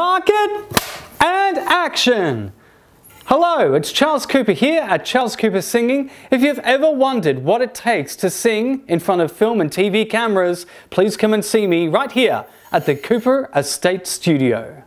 market, and action! Hello, it's Charles Cooper here at Charles Cooper Singing. If you've ever wondered what it takes to sing in front of film and TV cameras, please come and see me right here at the Cooper Estate Studio.